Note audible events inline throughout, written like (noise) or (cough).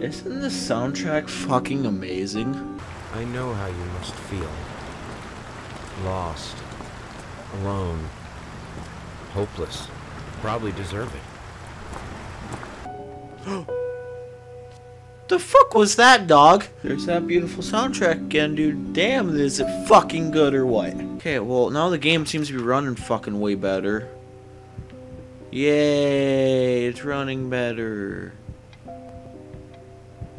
Isn't the soundtrack fucking amazing? I know how you must feel. Lost. Alone. Hopeless. Probably deserve it. The fuck was that, dog? There's that beautiful soundtrack again, dude. Damn, is it fucking good or what? Okay, well, now the game seems to be running fucking way better. Yay, it's running better.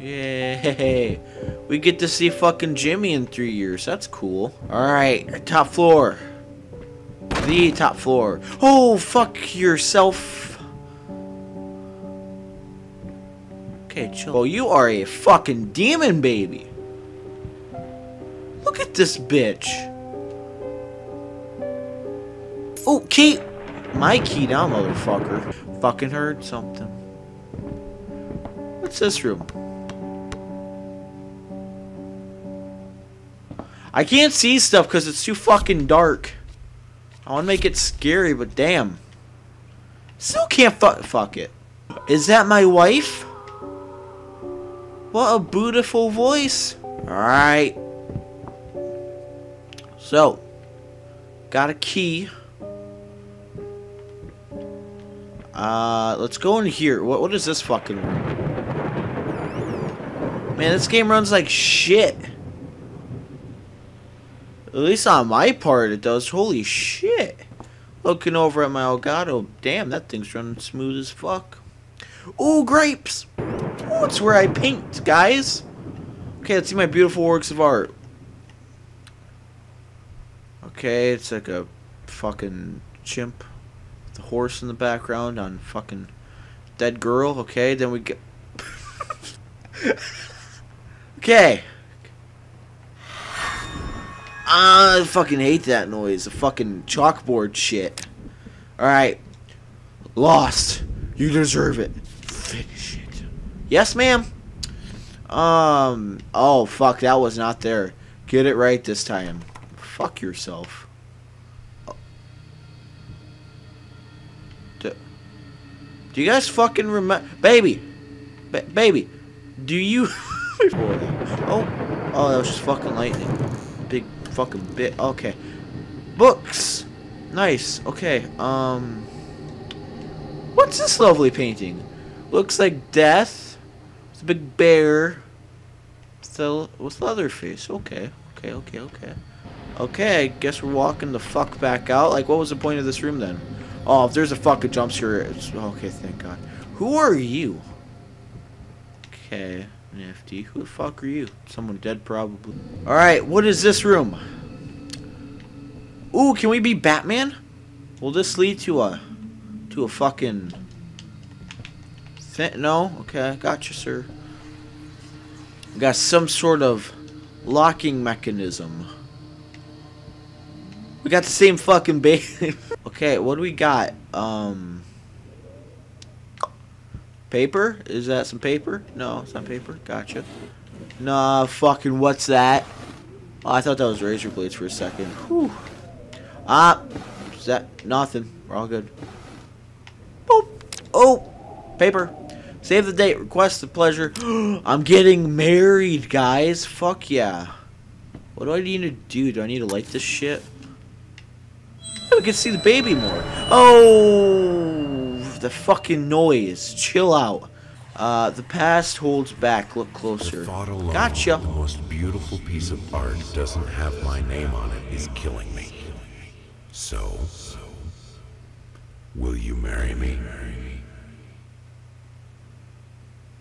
Yay. (laughs) We get to see fucking Jimmy in three years. That's cool. Alright, top floor. The top floor. Oh, fuck yourself. Okay, chill. Oh, you are a fucking demon, baby. Look at this bitch. Oh, key. My key down, motherfucker. Fucking heard something. What's this room? I can't see stuff because it's too fucking dark. I want to make it scary, but damn. Still can't fu- fuck it. Is that my wife? What a beautiful voice. Alright. So, got a key. Uh, let's go in here. What, what is this fucking? Man, this game runs like shit. At least on my part it does. Holy shit. Looking over at my Elgato. Damn, that thing's running smooth as fuck. Ooh, grapes. Ooh, it's where I paint, guys. Okay, let's see my beautiful works of art. Okay, it's like a fucking chimp. The horse in the background on fucking dead girl. Okay, then we get... (laughs) okay. I fucking hate that noise. The fucking chalkboard shit. Alright. Lost. You deserve it. Finish it. Yes, ma'am. Um. Oh, fuck. That was not there. Get it right this time. Fuck yourself. Do, do you guys fucking remember? Baby. Ba baby. Do you... (laughs) oh. Oh, that was just fucking lightning. Fucking bit. Okay. Books. Nice. Okay. Um. What's this lovely painting? Looks like death. It's a big bear. Still with Leatherface. Okay. Okay. Okay. Okay. Okay. I guess we're walking the fuck back out. Like, what was the point of this room then? Oh, if there's a fucking jump scare, it's okay. Thank God. Who are you? Okay. Nifty. Who the fuck are you? Someone dead, probably. Alright, what is this room? Ooh, can we be Batman? Will this lead to a... To a fucking... No? Okay, gotcha, sir. We got some sort of locking mechanism. We got the same fucking base. (laughs) okay, what do we got? Um... Paper? Is that some paper? No, it's not paper. Gotcha. Nah, fucking what's that? Oh, I thought that was razor blades for a second. Whew. Ah, is that nothing? We're all good. Boop. Oh, paper. Save the date. Request the pleasure. (gasps) I'm getting married, guys. Fuck yeah. What do I need to do? Do I need to light this shit? Oh, we can see the baby more. Oh, the fucking noise. Chill out. Uh, the past holds back. Look closer. Alone, Gotcha. the most beautiful piece of art doesn't have my name on it is killing me. So, will you marry me?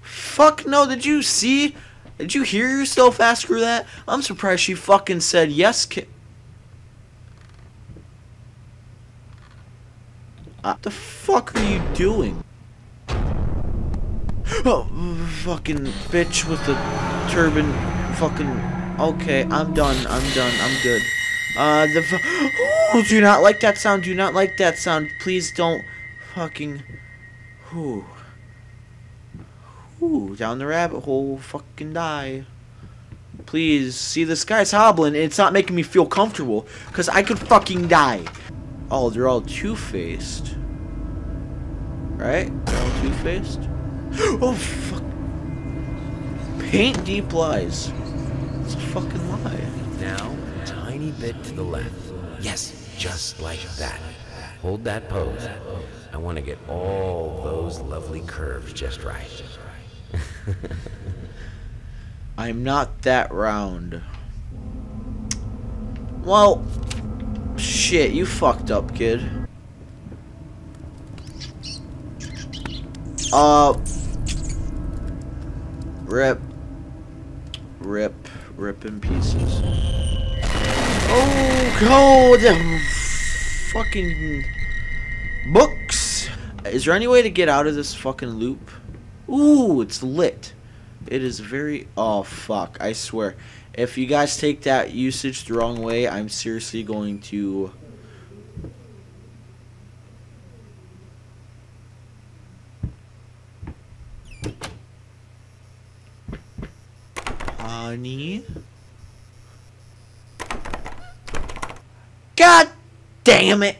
Fuck no, did you see? Did you hear yourself ask her that? I'm surprised she fucking said yes, ki- uh, the fuck are you doing? Oh, fucking bitch with the turban. Fucking. Okay, I'm done. I'm done. I'm good. Uh, the. (gasps) Oh, do not like that sound. Do not like that sound. Please don't. Fucking. Whew. Ooh, down the rabbit hole, fucking die. Please, see this guy's hobbling, and it's not making me feel comfortable, because I could fucking die. Oh, they're all two-faced. Right? They're all two-faced? (gasps) Oh, fuck. paint deep lies. It's a fucking lie. Now, a tiny bit to the left. Yes, just like that. Hold that pose. I want to get all those lovely curves just right. (laughs) I'm not that round. Well, shit, you fucked up, kid. Uh, rip, rip, rip in pieces. Oh, God, fucking books. Is there any way to get out of this fucking loop? Ooh, it's lit. It is very. Oh fuck! I swear, if you guys take that usage the wrong way, I'm seriously going to. Honey. God damn it!